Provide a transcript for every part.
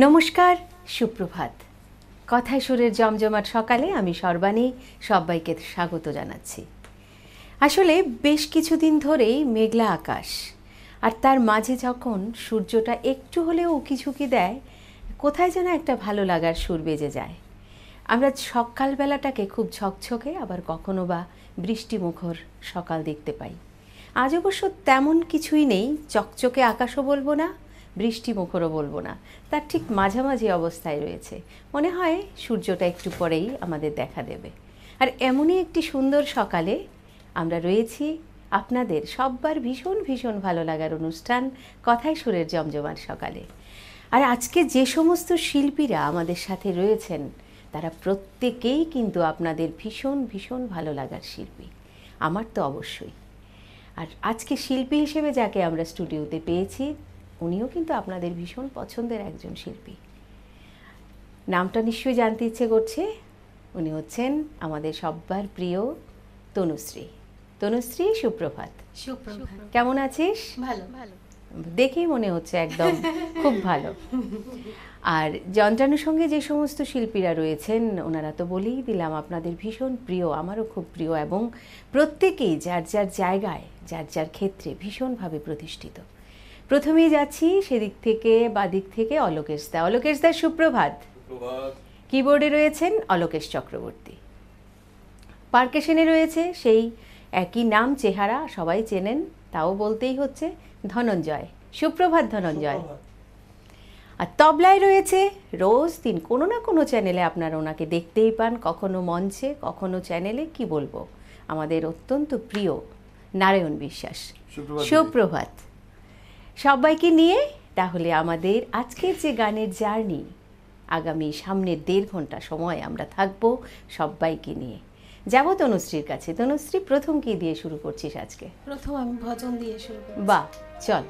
নমস্কার, সুপ্রভাত। কথায় সুরের জমজমাট সকালে আমি সর্বাণী সবাইকে স্বাগত জানাচ্ছি। আসলে বেশ কিছুদিন ধরেই মেঘলা আকাশ, আর তার মাঝে যখন সূর্যটা একটু হলেও উকিঝুঁকি দেয়, কোথায় যেন একটা ভালো লাগার সুর বেজে যায়। আমরা সকালবেলাটাকে খুব ঝকঝকে, আবার কখনো বা বৃষ্টিমুখর সকাল দেখতে পাই। আজ অবশ্য তেমন কিছুই নেই, চকচকে আকাশও বলব না বৃষ্টি মুখরও বলব না। তার ঠিক মাঝামাঝি অবস্থায় রয়েছে। মনে হয় সূর্যটা একটু পরেই আমাদের দেখা দেবে। আর এমনই একটি সুন্দর সকালে আমরা রয়েছি আপনাদের সববার ভীষণ ভীষণ ভালো লাগার অনুষ্ঠান, কথায় সুরের জমজমার সকালে। আর আজকে যে সমস্ত শিল্পীরা আমাদের সাথে রয়েছেন, তারা প্রত্যেকেই কিন্তু আপনাদের ভীষণ ভীষণ ভালো লাগার শিল্পী। আমার তো অবশ্যই। আর আজকে শিল্পী হিসেবে যাকে আমরা স্টুডিওতে পেয়েছি উনিও কিন্তু আপনাদের ভীষণ পছন্দের একজন শিল্পী। নামটা নিশ্চয়ই জানতে ইচ্ছে করছে। উনি হচ্ছেন আমাদের সব্বার প্রিয় তনুশ্রী। তনুশ্রী সুপ্রভাত। সুপ্রভাত। কেমন আছিস? ভালো। ভালো দেখেই মনে হচ্ছে একদম খুব ভালো। আর যন্ত্রাণুর সঙ্গে যে সমস্ত শিল্পীরা রয়েছেন ওনারা তো বলেই দিলাম আপনাদের ভীষণ প্রিয় আমারও খুব প্রিয় এবং প্রত্যেকেই যার যার জায়গায় যার যার ক্ষেত্রে ভীষণভাবে প্রতিষ্ঠিত। প্রথমেই যাচ্ছি সেদিক থেকে বা দিক থেকে অলোকেশ দা। অলোকেশ দা সুপ্রভাত। কিবোর্ডে রয়েছেন অলোকেশ চক্রবর্তী। পার্কেশনে রয়েছে সেই একই নাম চেহারা সবাই চেনেন তাও বলতেই হচ্ছে ধনঞ্জয়। সুপ্রভাত ধনঞ্জয়। আর তবলায় রয়েছে রোজ দিন কোনো না কোনো চ্যানেলে আপনারা ওনাকে দেখতেই পান কখনো মঞ্চে কখনো চ্যানেলে কি বলব? আমাদের অত্যন্ত প্রিয় নারায়ণ বিশ্বাস। সুপ্রভাত। সবাইকে নিয়ে তাহলে আমাদের আজকের যে গানের জার্নি আগামী সামনের দেড় ঘণ্টা সময় আমরা থাকব সবাইকে নিয়ে। যাব তনুশ্রীর কাছে। তনুশ্রী প্রথম কি দিয়ে শুরু করছিস আজকে? প্রথম আমি ভজন দিয়ে শুরু বাহ চল।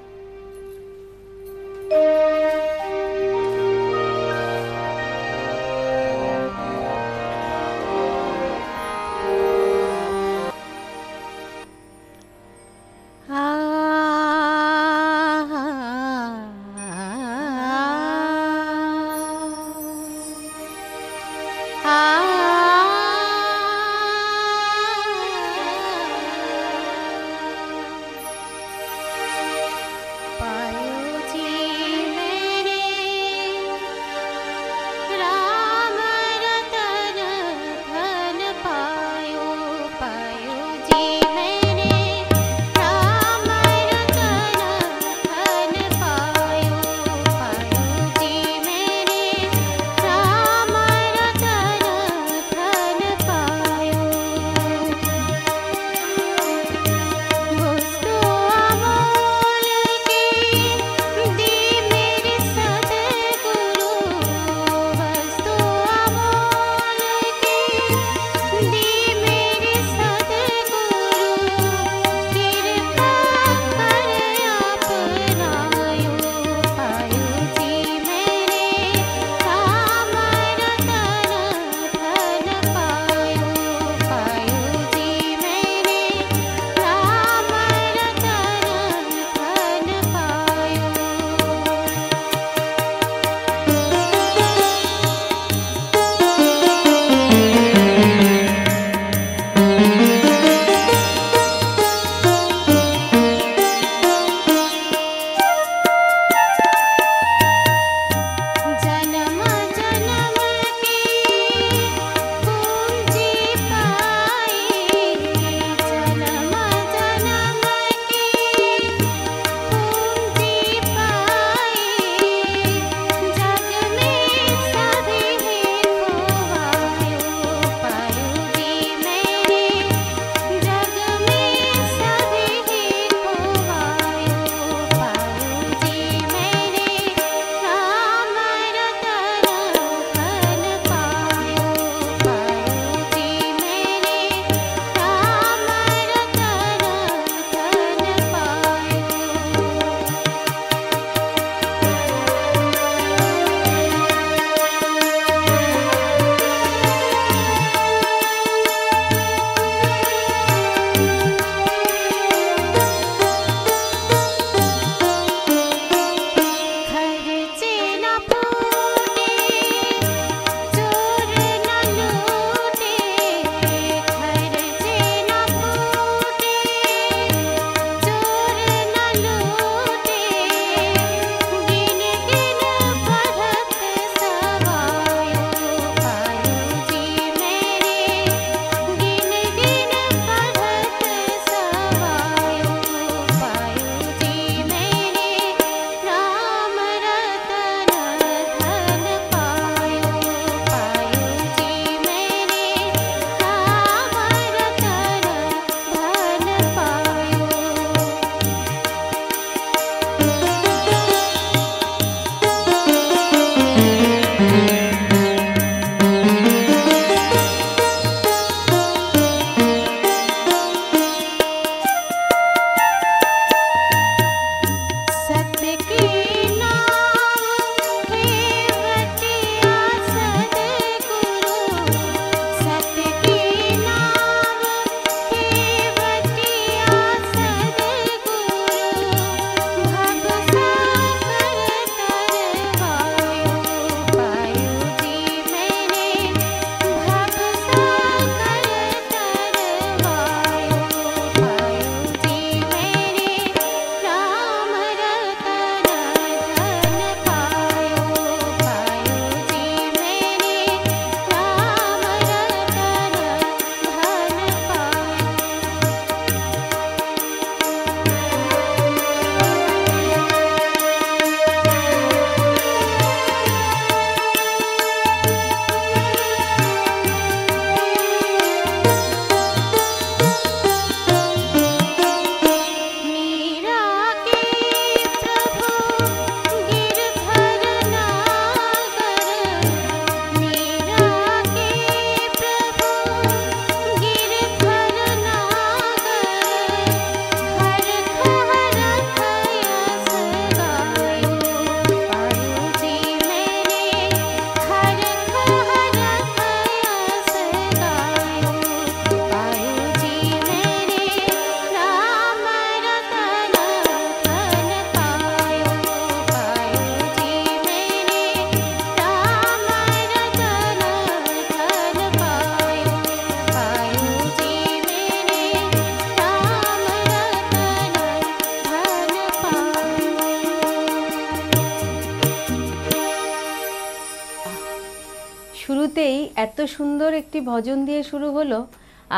একটি ভজন দিয়ে শুরু হলো।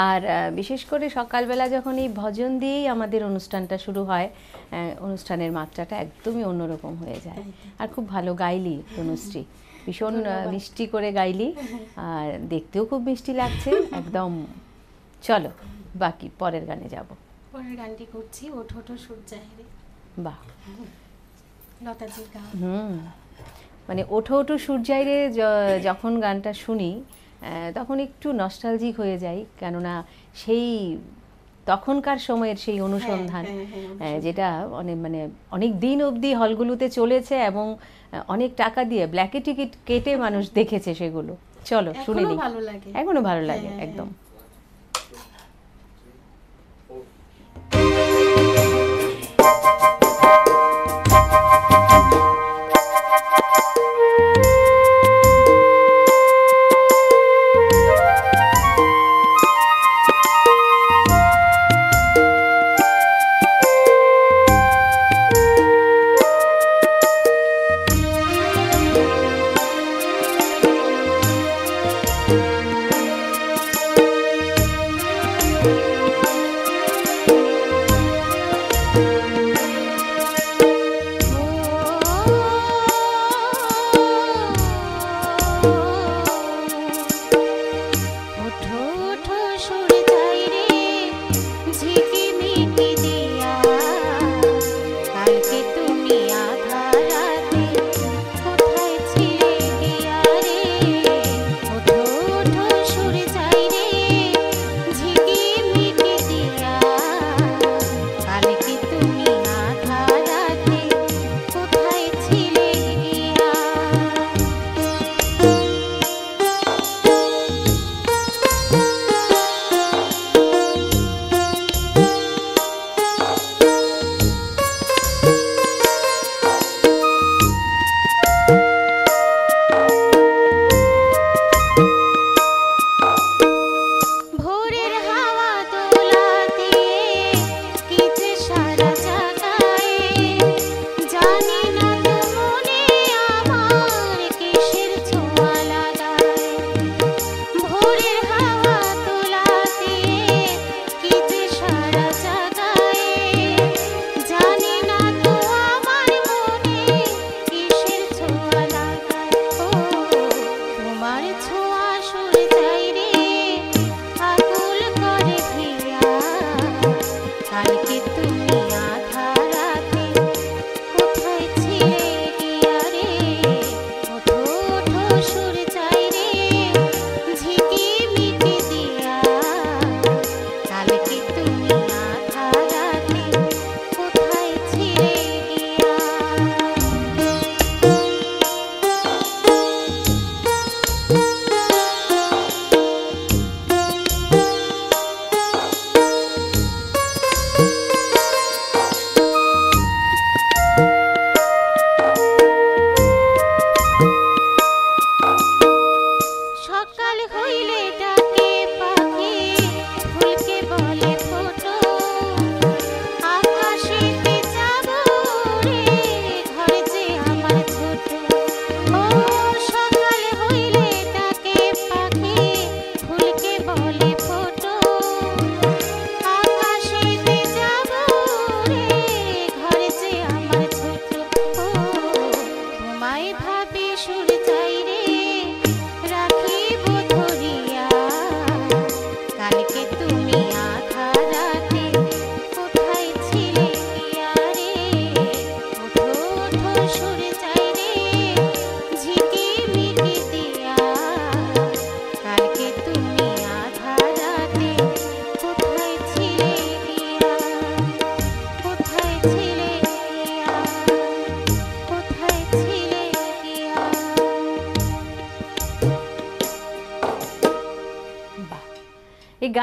আর বিশেষ করে সকালবেলা যখন এই ভজন দিয়েই আমাদের অনুষ্ঠানটা শুরু হয় অনুষ্ঠানের মাত্রাটা একদমই অন্যরকম হয়ে যায়। আর খুব ভালো গাইলি তনুশ্রী। ভীষণ মিষ্টি করে গাইলি। আর দেখতেও খুব মিষ্টি লাগছে। একদম। চলো বাকি পরের গানে যাব। পরের গানটি করছি ওঠো ওঠো সূর্যাহেরে বাহ। লতাজির গান। হুম। মানে ওঠো ওঠো সূর্যাইরে যখন গানটা শুনি তখন একটু নস্টালজিক হয়ে যাই। কেননা সেই তখনকার সময়ের সেই অনুসন্ধান হ্যাঁ, হ্যাঁ, আহ, যেটা অনেক মানে অনেক দিন অবধি হলগুলোতে চলেছে এবং অনেক টাকা দিয়ে ব্ল্যাকে টিকিট কেটে মানুষ দেখেছে সেগুলো। চলো শুনে নিই। এখনও ভালো লাগে হ্যাঁ, হ্যাঁ। একদম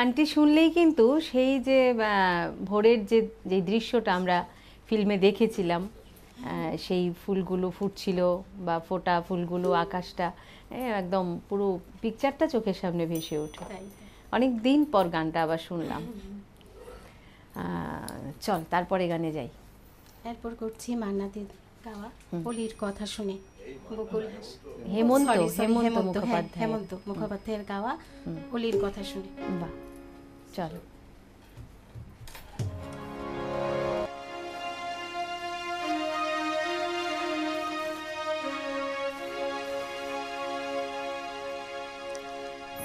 গানটি শুনলেই কিন্তু সেই যে ভোরের যে যে দৃশ্যটা আমরা ফিল্মে দেখেছিলাম সেই ফুলগুলো ফুটছিল বা ফোটা ফুলগুলো আকাশটা একদম পুরো পিকচারটা চোখের সামনে ভেসে ওঠে। অনেক দিন পর গানটা আবার শুনলাম। চল তারপরে গানে যাই। এরপর করছি মান্নাদের গাওয়া অলির কথা শুনে। বকুল হেমন্ত, হেমন্ত হ্যাঁ, মুখোপাধ্যায়। হেমন্ত মুখোপাধ্যায়ের গাওয়া অলির কথা শুনে। বাহ। চলো।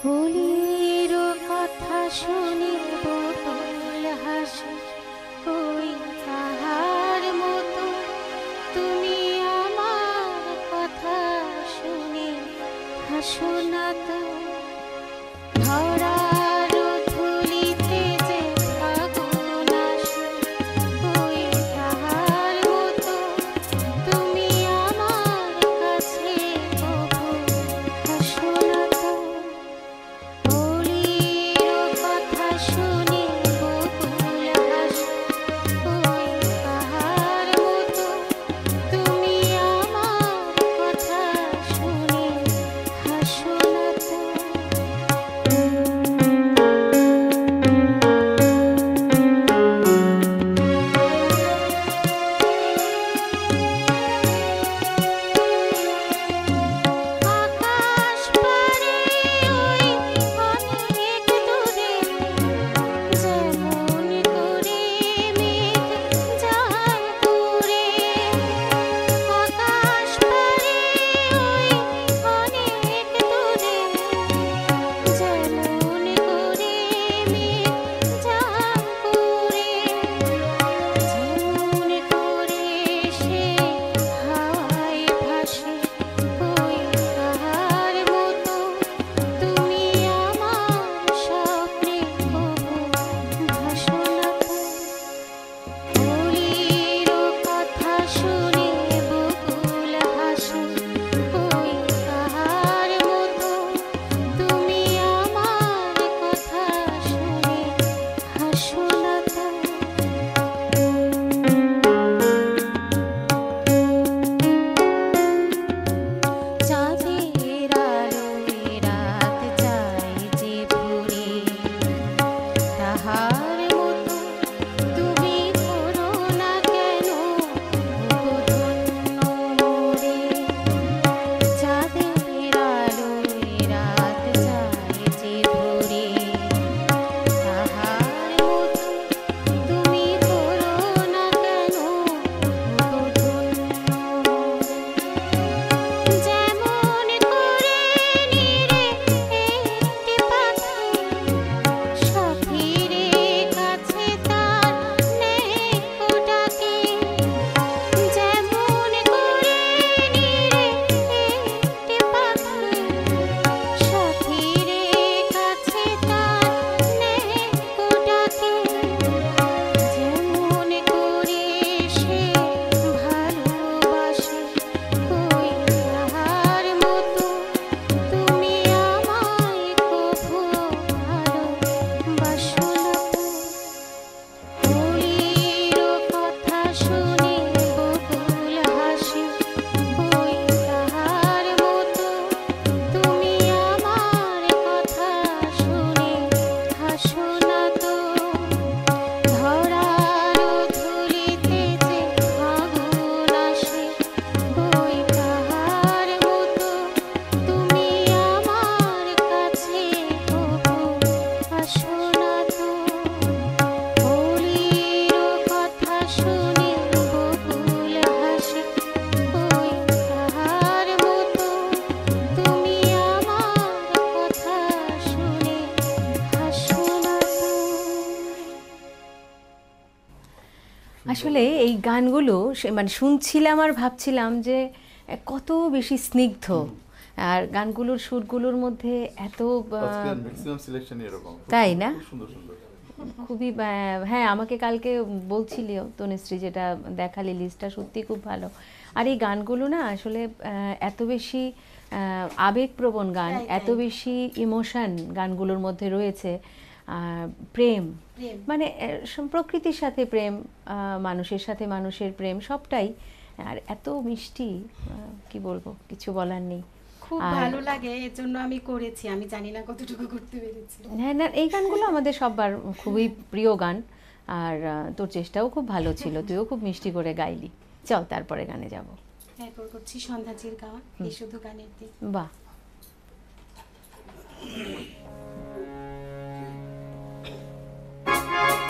হোলির কথা শুনি বকুল হাসি কই তাহার মতো। তুমি আমার কথা শুনে হাসো না তো। এই গানগুলো সে- মানে শুনছিলাম আর ভাবছিলাম যে কত বেশি স্নিগ্ধ। আর গানগুলোর সুরগুলোর মধ্যে এত তাই না? খুব সুন্দর সুন্দর। খুবই হ্যাঁ আমাকে কালকে বলছিলিও তনুশ্রী যেটা দেখালি লিস্টটা সত্যি খুব ভালো। আর এই গানগুলো না আসলে এত বেশি আবেগপ্রবণ গান এত বেশি ইমোশন গানগুলোর মধ্যে রয়েছে। প্রেম। মানে প্রকৃতির সাথে প্রেম মানুষের সাথে মানুষের প্রেম সবটাই। আর এত মিষ্টি কি বলব কিছু বলার নেই। খুব ভালো লাগে এর জন্য আমি করেছি আমি জানি না কতটুকু করতে পেরেছি। হ্যাঁ না এই গানগুলো আমাদের সবার খুবই প্রিয় গান। আর তোর চেষ্টাও খুব ভালো ছিল তুইও খুব মিষ্টি করে গাইলি। চল তারপরে গানে যাব। এরপর করছি সন্ধ্যাজির গাওয়া এই শুধু গানের দিন বাহ। Bye.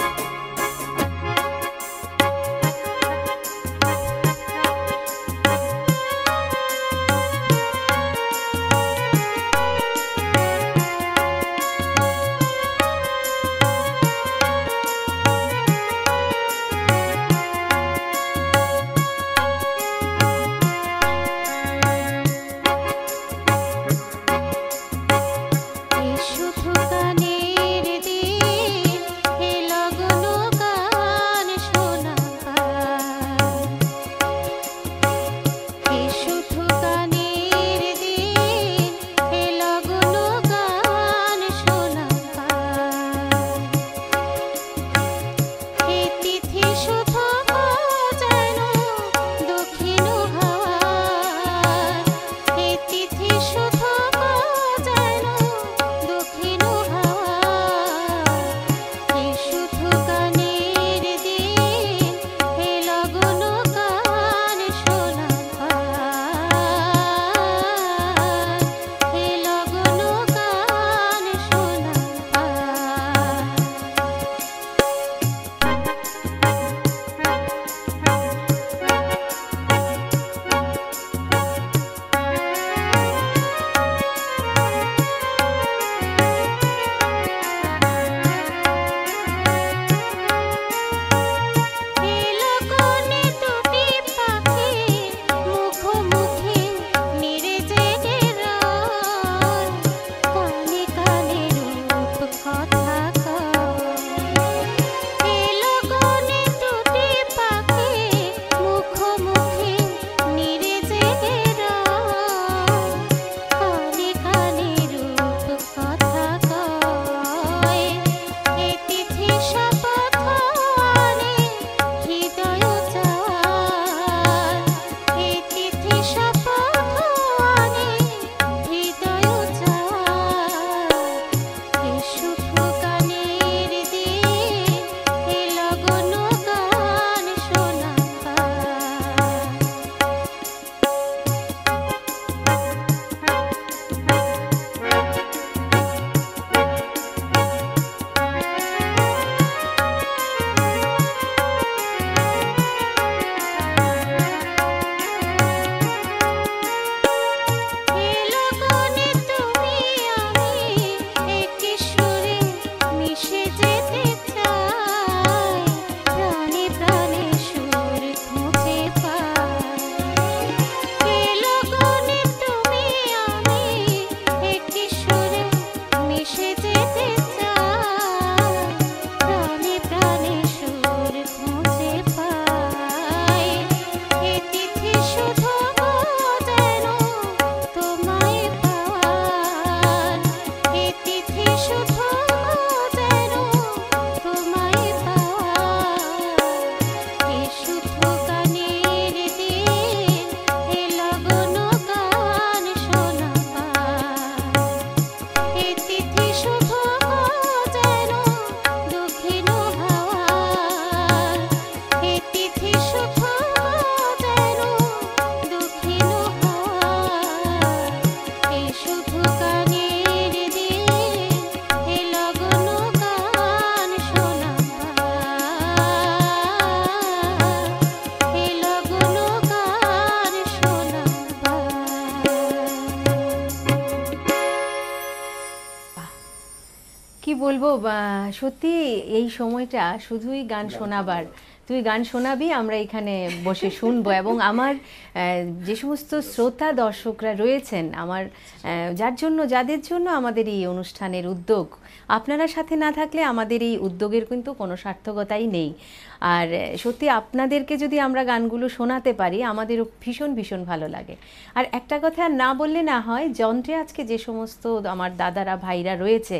সত্যি এই সময়টা শুধুই গান শোনাবার। তুই গান শোনাবি আমরা এখানে বসে শুনব। এবং আমার যে সমস্ত শ্রোতা দর্শকরা রয়েছেন আমার যার জন্য যাদের জন্য আমাদের এই অনুষ্ঠানের উদ্যোগ আপনারা সাথে না থাকলে আমাদের এই উদ্যোগের কিন্তু কোনো সার্থকতাই নেই। আর সত্যি আপনাদেরকে যদি আমরা গানগুলো শোনাতে পারি আমাদের ভীষণ ভীষণ ভালো লাগে। আর একটা কথা না বললে না হয় যন্ত্রে আজকে যে সমস্ত আমার দাদারা ভাইরা রয়েছে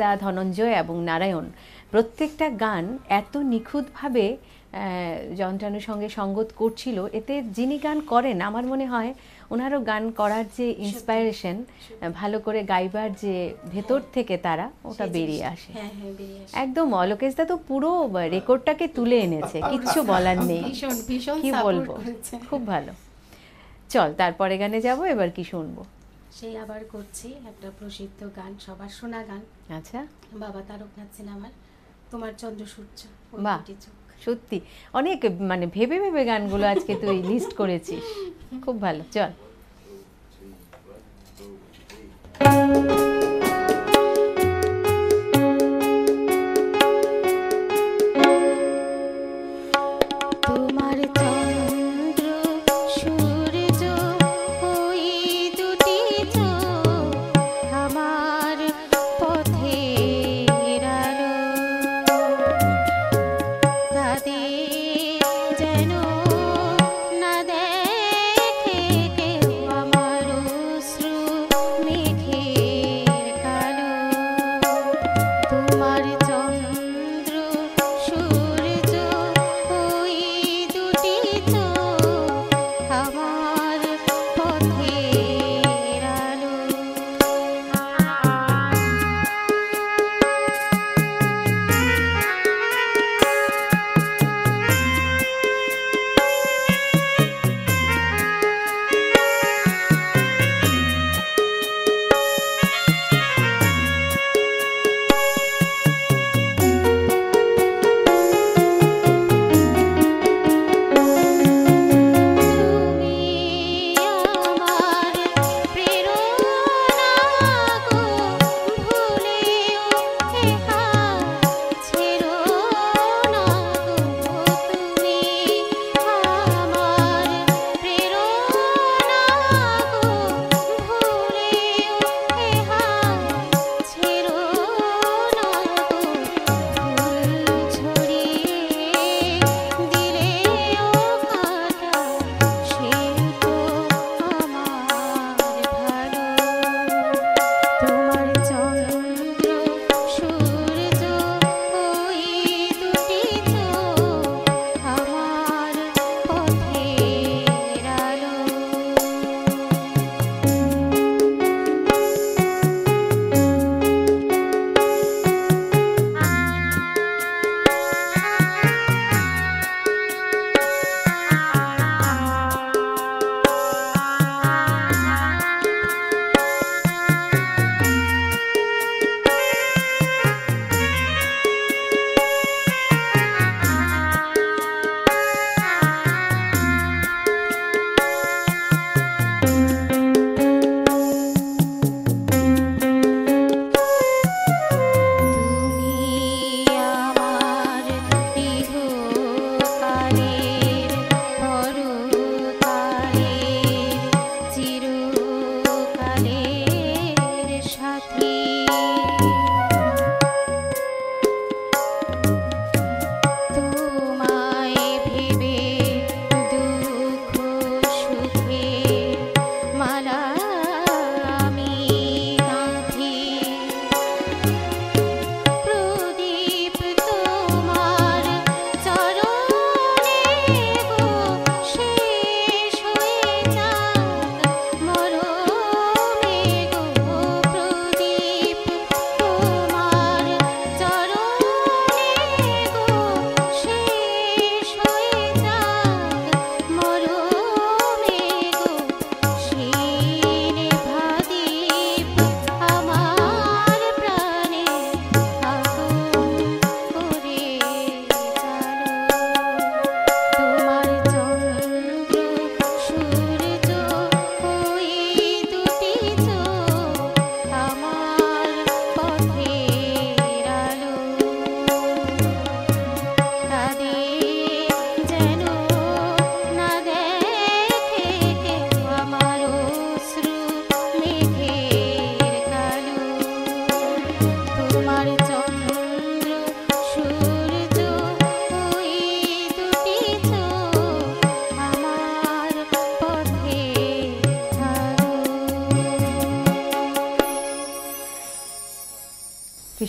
দা ধনঞ্জয় এবং নারায়ণ। প্রত্যেকটা গান এত নিখুঁতভাবে যন্ত্রাণুর সঙ্গে সঙ্গত করছিল এতে যিনি গান করেন আমার মনে হয় ওনারও গান করার যে ইন্সপায়ারেশন ভালো করে গাইবার যে ভেতর থেকে তারা ওটা বেরিয়ে আসে। একদম অলোকেশদা তো পুরো রেকর্ডটাকে তুলে এনেছে কিচ্ছু বলার নেই। কি বলব? খুব ভালো। চল তারপরে গানে যাব এবার কি শুনব? সেই আবার করছি একটা প্রসিদ্ধ গান সবার শোনা গান। আচ্ছা। বাবা তারকনাথ সিনেমার তোমার চন্দ্র সূর্য বাহ। সত্যি। অনেক মানে ভেবে ভেবে গানগুলো আজকে তুই লিস্ট করেছিস। খুব ভালো চল।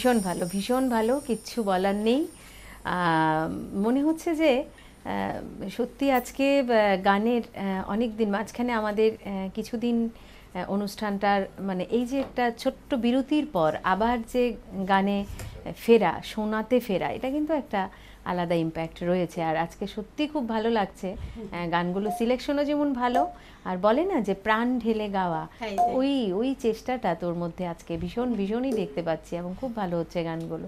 ভীষণ ভালো ভীষণ ভালো, কিচ্ছু বলার নেই। মনে হচ্ছে যে সত্যি আজকে গানের অনেক দিন মাঝখানে আমাদের কিছুদিন অনুষ্ঠানটার মানে এই যে একটা ছোট্ট বিরতির পর আবার যে গানে ফেরা শোনাতে ফেরা, এটা কিন্তু একটা আলাদা ইম্প্যাক্ট রয়েছে। আর আজকে সত্যি খুব ভালো লাগছে। গানগুলো সিলেকশনও যেমন ভালো আর বলে না যে প্রাণ ঢেলে গাওয়া। ওই ওই চেষ্টাটা তোর মধ্যে আজকে ভীষণ ভীষণই দেখতে পাচ্ছি এবং খুব ভালো হচ্ছে গানগুলো।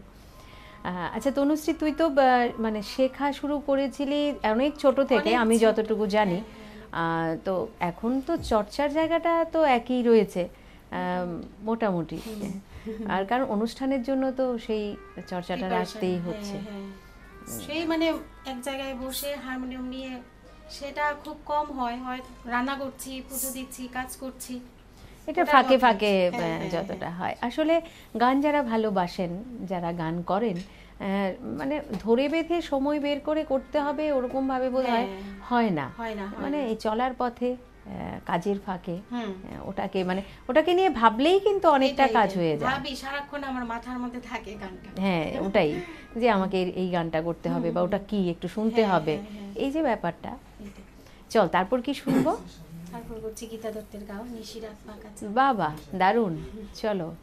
আচ্ছা তনুশ্রী তুই তো মানে শেখা শুরু করেছিলি অনেক ছোট থেকে আমি যতটুকু জানি। তো এখন তো চর্চার জায়গাটা তো একই রয়েছে মোটামুটি। আর কারণ অনুষ্ঠানের জন্য তো সেই চর্চাটা রাখতেই হ্যাঁ, হচ্ছে হ্যাঁ। সেই মানে এক জায়গায় বসে হারমোনিয়াম নিয়ে সেটা খুব কম হয় হয় রান্না করছি পুজো দিচ্ছি কাজ করছি। এটা ফাঁকে ফাঁকে হ্যাঁ, হ্যাঁ, যতটা হয়। আসলে গান যারা ভালোবাসেন যারা গান করেন আহ, মানে ধরে বেঁধে সময় বের করে করতে হবে ওরকম ভাবে বোধ হয় হ্যাঁ। হয় না হয় না। মানে এই চলার পথে কাজের ফাঁকে। ওটাকে মানে ওটাকে নিয়ে ভাবলেই কিন্তু অনেকটা কাজ হয়ে যায়। ভাবি সারাক্ষণ আমার মাথার মধ্যে থাকে গানটা। হ্যাঁ ওটাই যে আমাকে এই- গানটা করতে হবে বা ওটা কি একটু শুনতে হ্যাঁ, হবে। হ্যাঁ, হ্যাঁ। এই যে ব্যাপারটা। চল তারপর কি শুনব? তারপর করছি গীতা দত্তের গাও নিশিরাত বাবা দারুণ। চলো।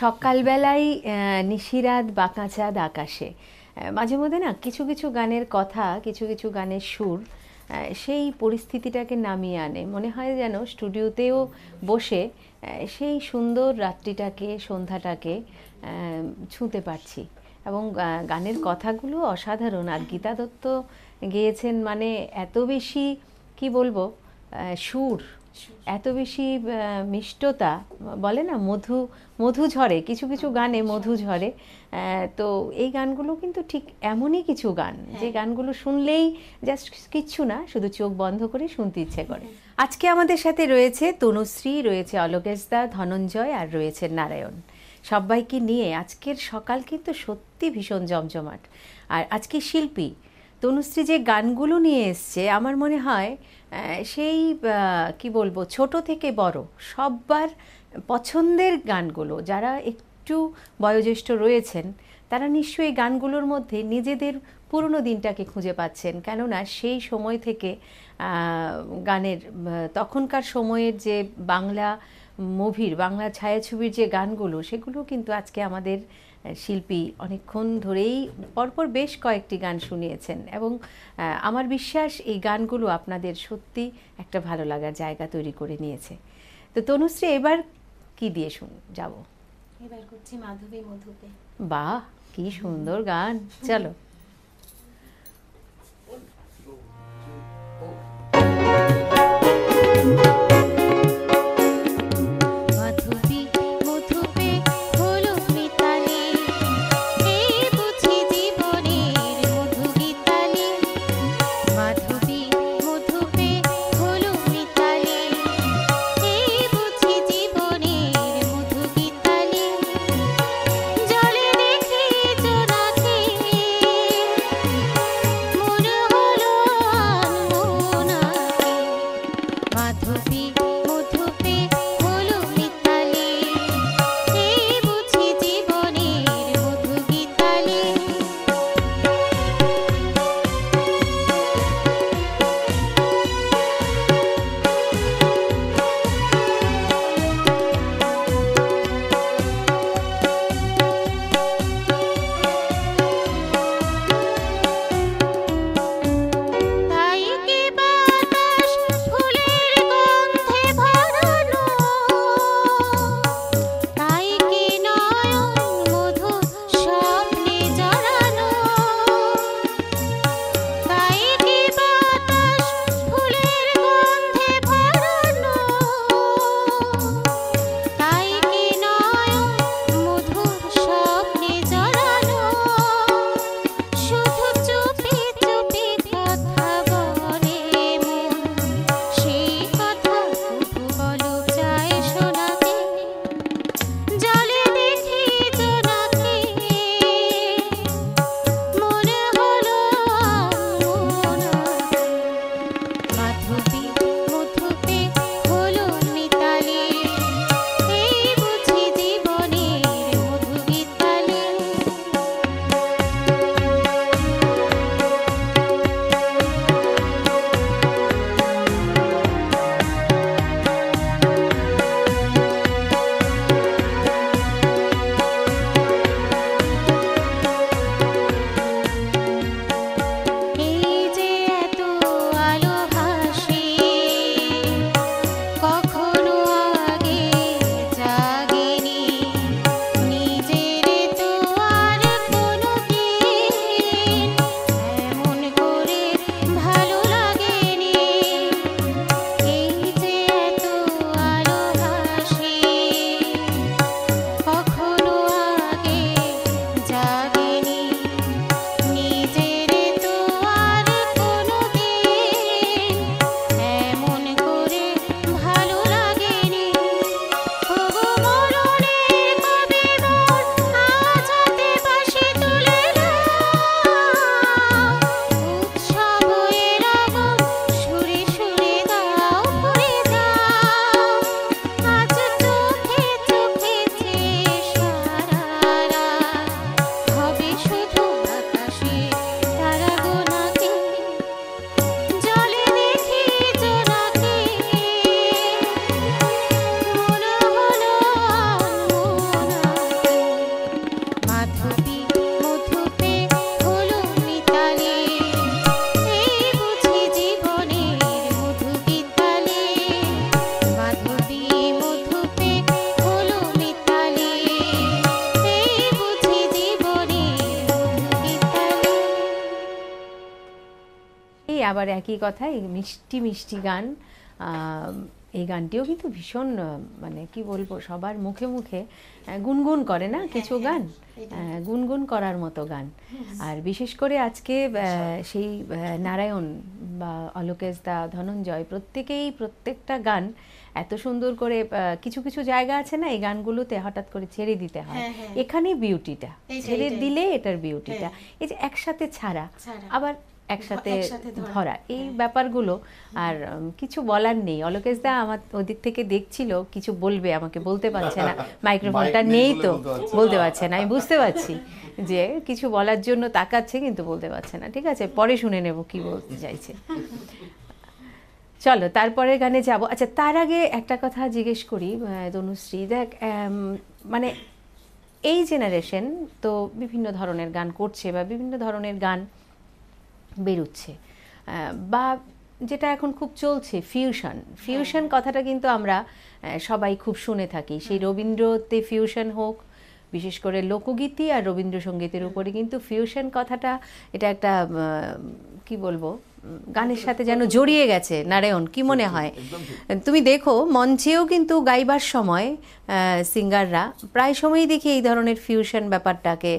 সকালবেলায় নিশিরাত, বাঁকাচাঁদ আকাশে। মাঝে মধ্যে না কিছু কিছু গানের কথা, কিছু কিছু গানের সুর সেই পরিস্থিতিটাকে নামিয়ে আনে। মনে হয় যেন স্টুডিওতেও বসে সেই সুন্দর রাত্রিটাকে, সন্ধ্যাটাকে ছুঁতে পারছি। এবং গানের কথাগুলো অসাধারণ। আর গীতা দত্ত গেয়েছেন মানে এত বেশি, কি বলব সুর, এত বেশি মিষ্টতা, বলে না, মধু মধু ঝরে কিছু কিছু গানে মধু ঝরে। তো এই গানগুলো কিন্তু ঠিক এমনই কিছু গান যে গানগুলো শুনলেই জাস্ট কিচ্ছু না শুধু চোখ বন্ধ করে শুনতে ইচ্ছে করে। আজকে আমাদের সাথে রয়েছে তনুশ্রী রয়েছে অলোকেশদা ধনঞ্জয় আর রয়েছে নারায়ণ। সবাইকে নিয়ে আজকের সকাল কিন্তু সত্যি ভীষণ জমজমাট। আর আজকে শিল্পী তনুশ্রী যে গানগুলো নিয়ে এসছে আমার মনে হয় সেই কি বলব ছোট থেকে বড় সব্বার পছন্দের গানগুলো, যারা একটু বয়োজ্যেষ্ঠ রয়েছেন, তারা নিশ্চয়ই গানগুলোর মধ্যে নিজেদের পুরনো দিনটাকে খুঁজে পাচ্ছেন। কেননা সেই সময় থেকে গানের তখনকার সময়ের যে বাংলা মুভির, বাংলা ছায়াছবির যে গানগুলো, সেগুলো কিন্তু আজকে আমাদের শিল্পী অনেকক্ষণ ধরেই পরপর বেশ কয়েকটি গান শুনিয়েছেন। এবং আমার বিশ্বাস এই গানগুলো আপনাদের সত্যি একটা ভালো লাগার জায়গা তৈরি করে নিয়েছে। তো তনুশ্রী, এবার কি দিয়ে শুন যাব? এবার করছি মাধবী মধুপে বাহ কি সুন্দর গান। চলো। একই কথা এই মিষ্টি মিষ্টি গান। এই গানটিও কিন্তু ভীষণ মানে কি বলব সবার মুখে মুখে গুনগুন করে না কিছু গান? গুনগুন করার মতো গান। আর বিশেষ করে আজকে সেই নারায়ণ বা অলোকেশ দা ধনঞ্জয় প্রত্যেকেই প্রত্যেকটা গান এত সুন্দর করে কিছু কিছু জায়গা আছে না এই গানগুলোতে হঠাৎ করে ছেড়ে দিতে হয়। হ্যাঁ, হ্যাঁ। এখানেই বিউটিটা ছেড়ে দিলে এটার বিউটিটা এই যে একসাথে ছাড়া। আবার একসাথে ধরা। এই ব্যাপারগুলো আর কিছু বলার নেই। অলোকেশ দা আমার ওদিক থেকে দেখছিল কিছু বলবে আমাকে বলতে পারছে না। মাইক্রোফোনটা নেই তো। বলতে পারছে না। আমি বুঝতে পারছি যে কিছু বলার জন্য তাকাচ্ছে কিন্তু বলতে পারছে না। ঠিক আছে পরে শুনে নেব কি বলতে চাইছে। চলো তারপরে গানে যাব। আচ্ছা তার আগে একটা কথা জিজ্ঞেস করি তনুশ্রী। দেখ মানে এই জেনারেশন তো বিভিন্ন ধরনের গান করছে বা বিভিন্ন ধরনের গান বেরুচ্ছে। বা যেটা এখন খুব চলছে ফিউশন ফিউশন কথাটা কিন্তু আমরা সবাই খুব শুনে থাকি। সেই রবীন্দ্রতে ফিউশন হোক বিশেষ করে লোকগীতি আর রবীন্দ্রসঙ্গীতের উপরে কিন্তু ফিউশন কথাটা এটা একটা কি বলব গানের সাথে যেন জড়িয়ে গেছে। নারায়ণ কি মনে হয়? তুমি দেখো মঞ্চেও কিন্তু গাইবার সময় সিঙ্গাররা প্রায় সময়ই দেখি এই ধরনের ফিউশন ব্যাপারটাকে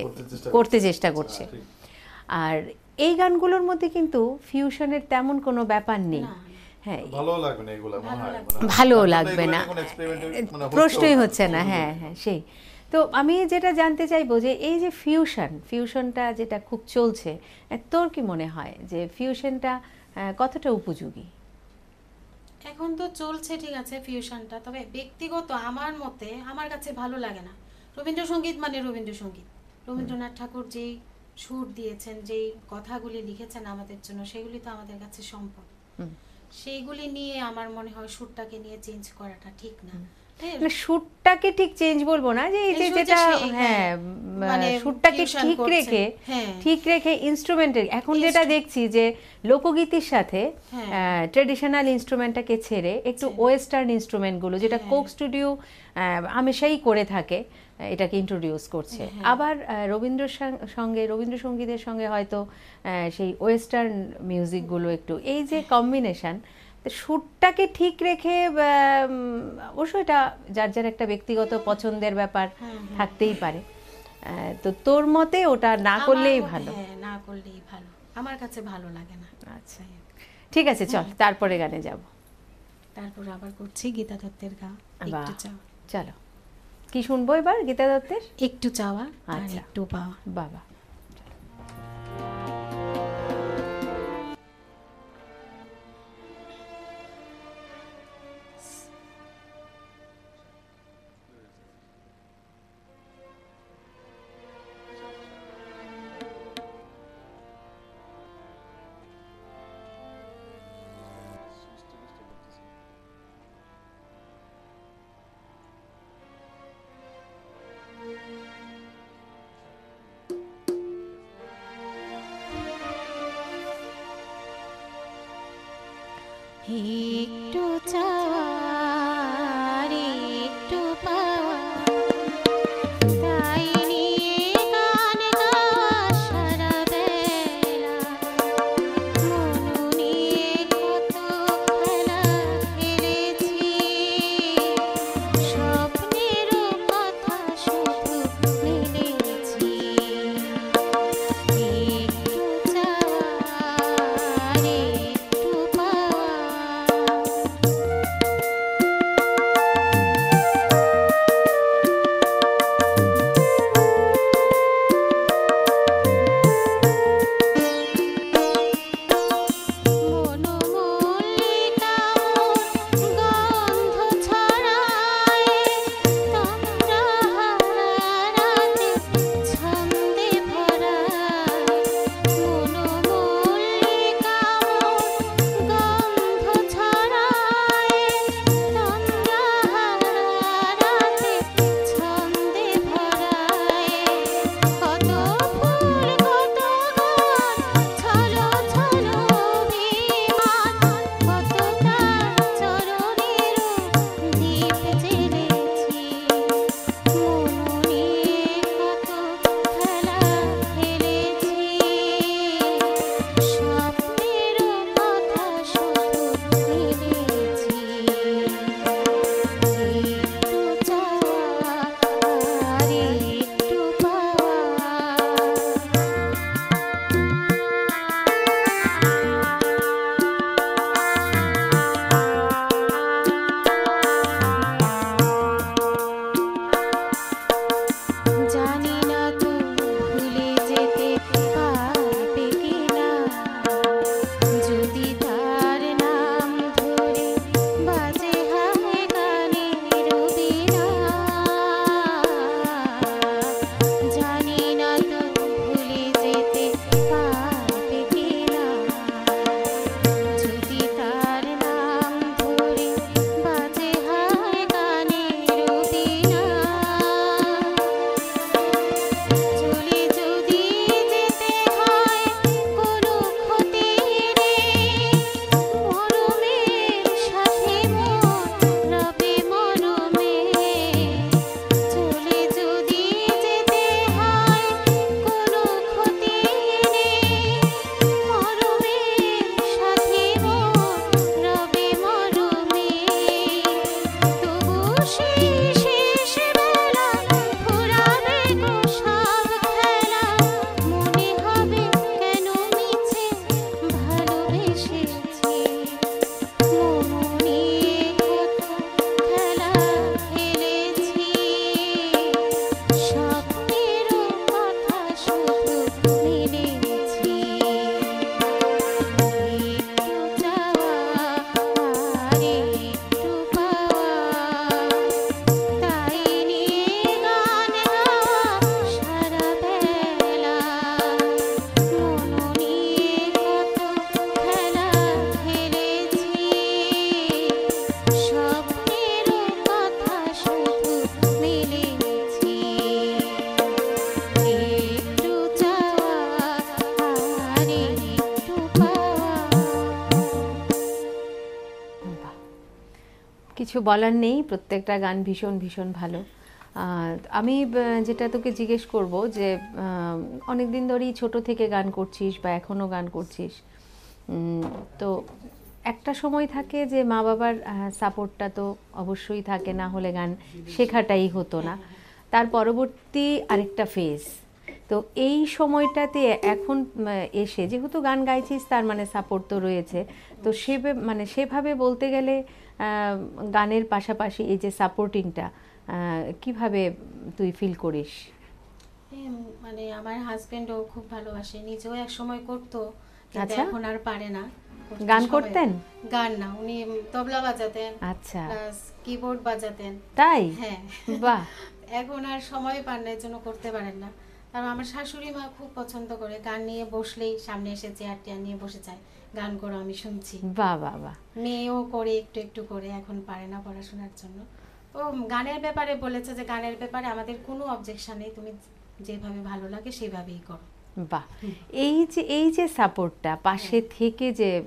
করতে চেষ্টা করছে। আর এই গানগুলোর মধ্যে কিন্তু ফিউশনের তেমন কোনো ব্যাপার নেই। হ্যাঁ। ভালোও লাগবে না প্রশ্নই হচ্ছে না হ্যাঁ হ্যাঁ সেই। তো আমি যেটা জানতে চাইব যে এই যে ফিউশন ফিউশনটা যেটা খুব চলছে তোর কি মনে হয় যে ফিউশনটা কতটা উপযোগী? এখন তো চলছে ঠিক আছে ফিউশনটা তবে ব্যক্তিগত আমার মতে আমার কাছে ভালো লাগে না। রবীন্দ্রসঙ্গীত মানে রবীন্দ্রসঙ্গীত। রবীন্দ্রনাথ ঠাকুর যেই সুর দিয়েছেন যেই কথাগুলি লিখেছেন আমাদের জন্য সেগুলি তো আমাদের কাছে সম্পদ সেইগুলি নিয়ে আমার মনে হয় সুরটাকে নিয়ে চেঞ্জ করাটা ঠিক না হ্যাঁ, মানে সুরটাকে ঠিক চেঞ্জ বলব না যে এই যে যে যেটা হ্যাঁ হ্যাঁ, মানে সুরটাকে ঠিক রেখে হ্যাঁ। ঠিক রেখে ইনস্ট্রুমেন্টের এখন যেটা দেখছি যে লোকগীতির সাথে হ্যাঁ। ট্রেডিশনাল ইনস্ট্রুমেন্টটাকে ছেড়ে একটু ওয়েস্টার্ন ইনস্ট্রুমেন্টগুলো যেটা হ্যাঁ। কোক স্টুডিও হামেশাই করে থাকে এটাকে ইন্ট্রোডিউস করছে। হ্যাঁ। আবার রবীন্দ্র সঙ্গে রবীন্দ্রসঙ্গীতের সঙ্গে হয়তো সেই ওয়েস্টার্ন মিউজিকগুলো একটু। এই যে কম্বিনেশন সুরটাকে ঠিক রেখে অবশ্য এটা যার যার একটা ব্যক্তিগত পছন্দের ব্যাপার থাকতেই পারে। তো তোর মতে ওটা না করলেই ভালো? হ্যাঁ না করলেই ভালো। আমার কাছে ভালো লাগে না। আচ্ছা। ঠিক আছে চল তারপরে গানে যাব। তারপর আবার করছি গীতা দত্তের গা। চলো। কি শুনব এবার গীতা দত্তের? একটু চাওয়া আর আচ্ছা। একটু পাওয়া। বাবা। বলার নেই, প্রত্যেকটা গান ভীষণ ভীষণ ভালো। আমি যেটা তোকে জিজ্ঞেস করব যে অনেক দিন ধরেই ছোট থেকে গান করছিস বা এখনও গান করছিস তো একটা সময় থাকে যে মা বাবার সাপোর্টটা তো অবশ্যই থাকে, না হলে গান শেখাটাই হতো না। তার পরবর্তী আরেকটা ফেজ তো এই সময়টাতে এখন এসে যেহেতু গান গাইছিস তার মানে সাপোর্ট তো রয়েছে। তো সে মানে সেভাবে বলতে গেলে গানের পাশাপাশি এই যে সাপোর্টিংটা কীভাবে তুই ফিল করিস? মানে আমার হাজবেন্ডও খুব ভালোবাসে নিজেও এক সময় করতো আচ্ছা। এখন আর পারে না। গান করতেন? গান না উনি তবলা বাজাতেন আচ্ছা। কিবোর্ড বাজাতেন। তাই? হ্যাঁ। বাহ। এখন আর সময় পান না এর জন্য করতে পারেন না। কারণ আমার শাশুড়ি মা খুব পছন্দ করে। গান নিয়ে বসলেই সামনে এসে চেয়ার টেয়ার নিয়ে বসে যায়। গান করো আমি শুনছি। বাহ বাহ বাহ। মেয়েও করে একটু একটু করে এখন পারে না পড়াশোনার জন্য। ও গানের ব্যাপারে বলেছে যে গানের ব্যাপারে আমাদের কোনো অবজেকশন নেই। তুমি যেভাবে ভালো লাগে সেভাবেই করো। বাহ। এই যে এই যে সাপোর্টটা পাশে থেকে যে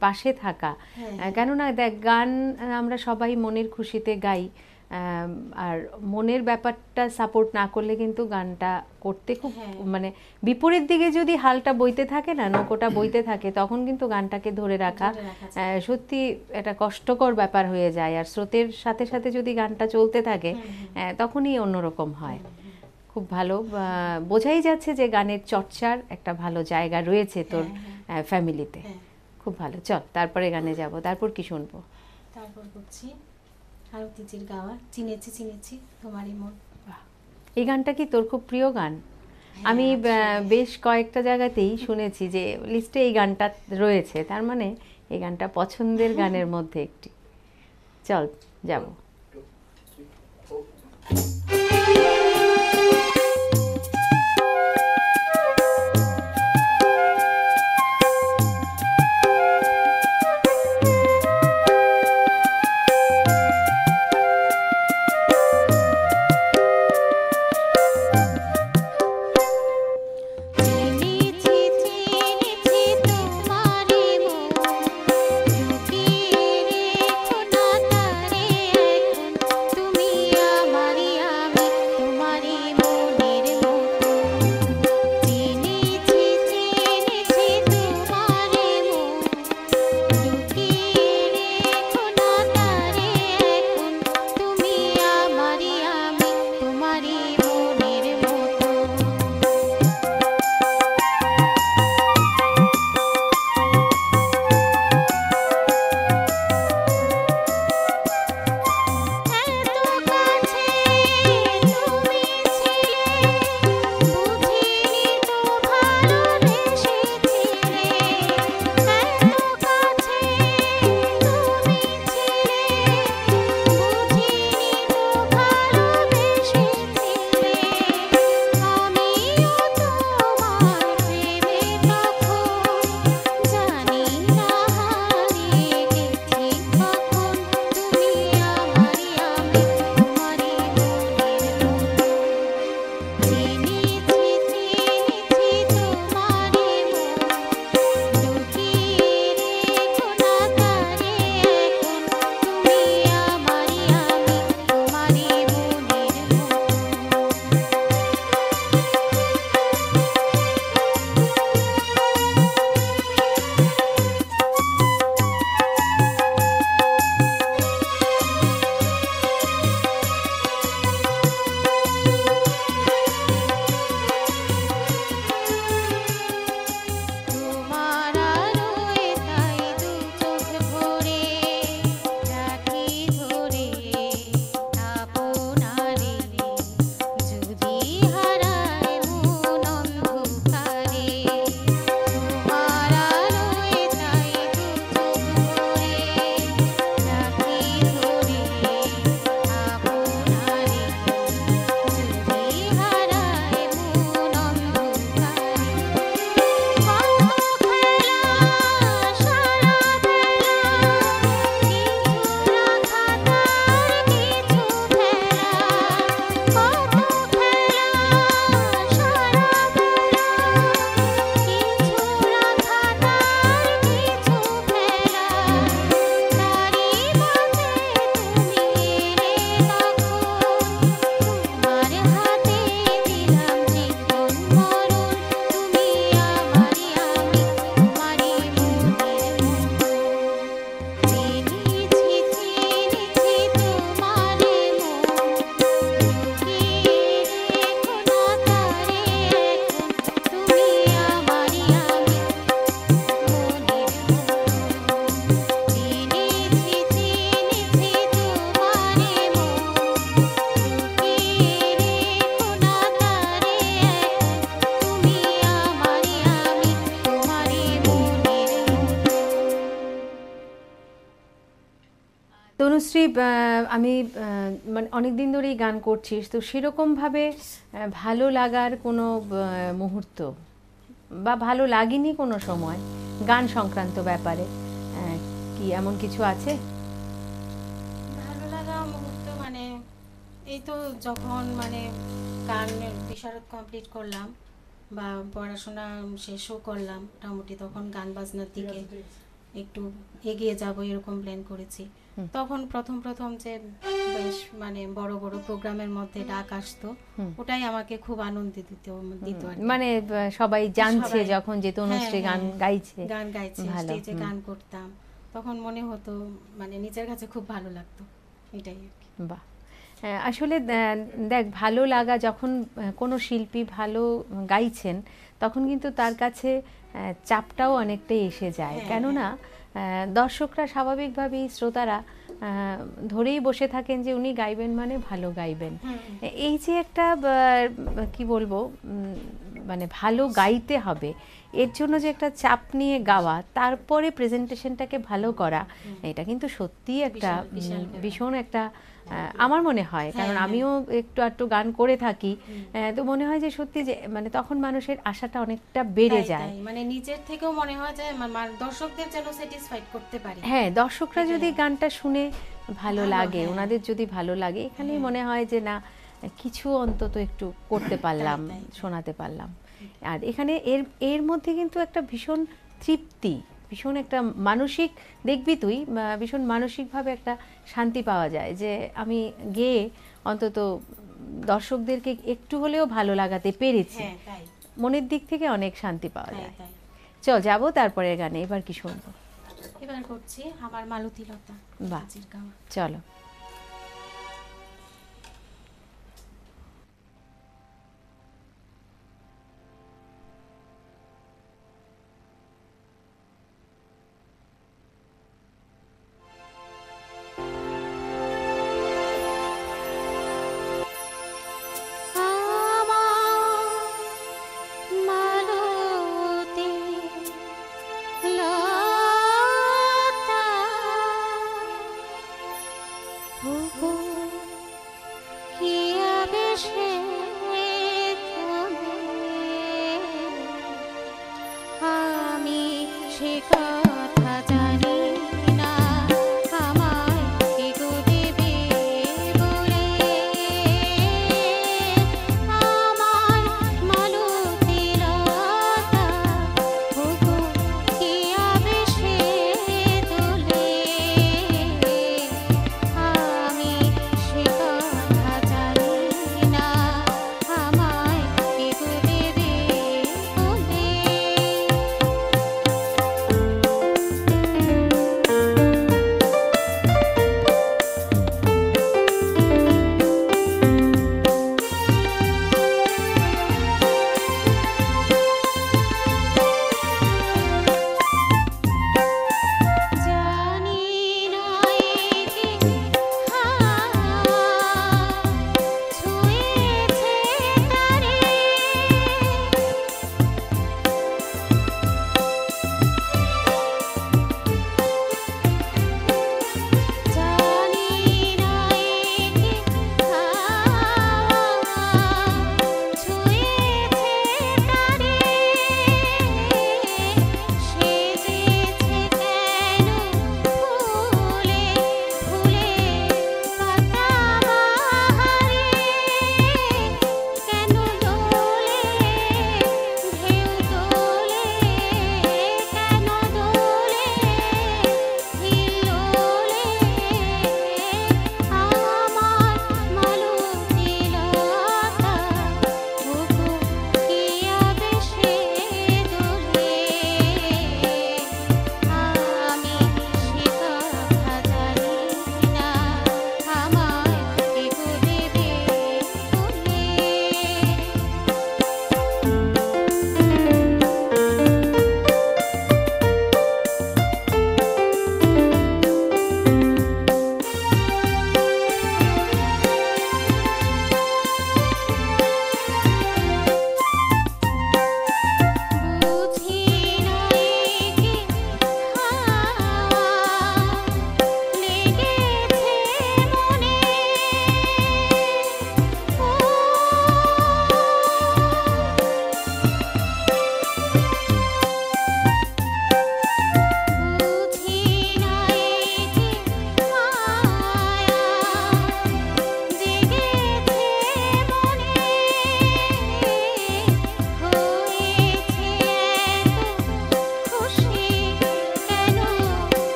পাশে থাকা হ্যাঁ। কেননা দেখ গান আমরা সবাই মনের খুশিতে গাই। আর মনের ব্যাপারটা সাপোর্ট না করলে কিন্তু গানটা করতে খুব হ্যাঁ। মানে বিপরীত দিকে যদি হালটা বইতে থাকে না নৌকোটা বইতে থাকে তখন কিন্তু গানটাকে ধরে রাখা সত্যি এটা কষ্টকর ব্যাপার হয়ে যায়। আর স্রোতের সাথে সাথে যদি গানটা চলতে থাকে আহ, তখনই অন্যরকম হয়। খুব ভালো। বোঝাই যাচ্ছে যে গানের চর্চার একটা ভালো জায়গা রয়েছে তোর ফ্যামিলিতে হ্যাঁ। খুব ভালো। চল তারপরে গানে যাব। তারপর কি শুনব? তারপর করছি। আরতিজির গাওয়া চিনেছি চিনেছি তোমারই মন। এই গানটা কি তোর খুব প্রিয় গান? আমি বেশ কয়েকটা জায়গাতেই শুনেছি যে লিস্টে এই গানটা রয়েছে। তার মানে এই গানটা পছন্দের গানের মধ্যে একটি। চল যাব। অনেক দিন ধরেই গান করছিস তো সেরকমভাবে ভালো লাগার কোনো মুহূর্ত বা ভালো লাগেনি কোনো সময় গান সংক্রান্ত ব্যাপারে? কি এমন কিছু আছে? ভালো লাগা মুহূর্ত মানে এই তো যখন মানে গান বিশারদ কমপ্লিট করলাম বা পড়াশোনা শেষও করলাম মোটামুটি তখন গান বাজনার দিকে। একটু এগিয়ে যাব এরকম প্ল্যান করেছি। তখন প্রথম প্রথম যে বেশ মানে বড় বড় প্রোগ্রামের মধ্যে ডাক আসতো ওটাই আমাকে খুব আনন্দ দিত দিত মানে সবাই জানছে যখন যে তনুশ্রী হ্যাঁ, গান হ্যাঁ, গাইছে। গান গাইছে স্টেজে গান করতাম। তখন মনে হতো মানে নিজের কাছে খুব ভালো লাগতো এটাই আর কি। বাহ। আহ, আসলে দেখ ভালো লাগা যখন কোনো শিল্পী ভালো গাইছেন তখন কিন্তু তার কাছে চাপটাও অনেকটাই এসে যায়। হ্যাঁ, কেননা আহ, দর্শকরা স্বাভাবিকভাবেই শ্রোতারা ধরেই বসে থাকেন যে উনি গাইবেন মানে ভালো গাইবেন। এই যে একটা কি বলব মানে ভালো গাইতে হবে এর জন্য যে একটা চাপ নিয়ে গাওয়া তারপরে প্রেজেন্টেশনটাকে ভালো করা এটা কিন্তু সত্যিই একটা। ভীষণ একটা আমার মনে হয় কারণ হ্যাঁ, হ্যাঁ। আমিও একটু একটু গান করে থাকি। তো মনে হয় যে সত্যি যে মানে তখন মানুষের আশাটা অনেকটা বেড়ে যায়। মানে নিজের থেকেও মনে হয় যে দর্শকদের যেন স্যাটিসফাইড করতে পারি। হ্যাঁ দর্শকরা যদি গানটা শুনে ভালো লাগে হ্যাঁ। ওনাদের যদি ভালো লাগে এখানেই মনে হয় যে না কিছু অন্তত একটু করতে পারলাম। শোনাতে পারলাম। আর এখানে এর এর মধ্যে কিন্তু একটা ভীষণ তৃপ্তি। ভীষণ একটা মানসিক দেখবি তুই ভীষণ মানসিকভাবে একটা শান্তি পাওয়া যায় যে আমি গেয়ে অন্তত দর্শকদেরকে একটু হলেও ভালো লাগাতে পেরেছি। হ্যাঁ মনের দিক থেকে অনেক শান্তি পাওয়া যায়। চল যাব তারপরে গানে এবার কি শুনব? এবার করছি আমার মালতী লতা চলো।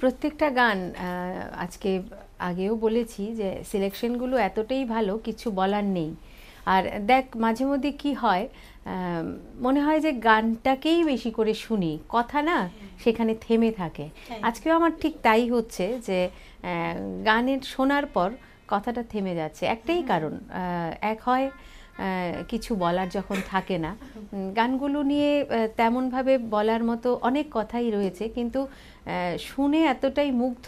প্রত্যেকটা গান আজকে আগেও বলেছি যে সিলেকশনগুলো এতটাই ভালো কিছু বলার নেই। আর দেখ মাঝে মধ্যে কি হয় মনে হয় যে গানটাকেই বেশি করে শুনি কথা না সেখানে থেমে থাকে। আজকেও আমার ঠিক তাই হচ্ছে যে গানের শোনার পর কথাটা থেমে যাচ্ছে একটাই কারণ এক হয় কিছু বলার যখন থাকে না গানগুলো নিয়ে তেমনভাবে বলার মতো অনেক কথাই রয়েছে, কিন্তু শুনে এতটাই মুগ্ধ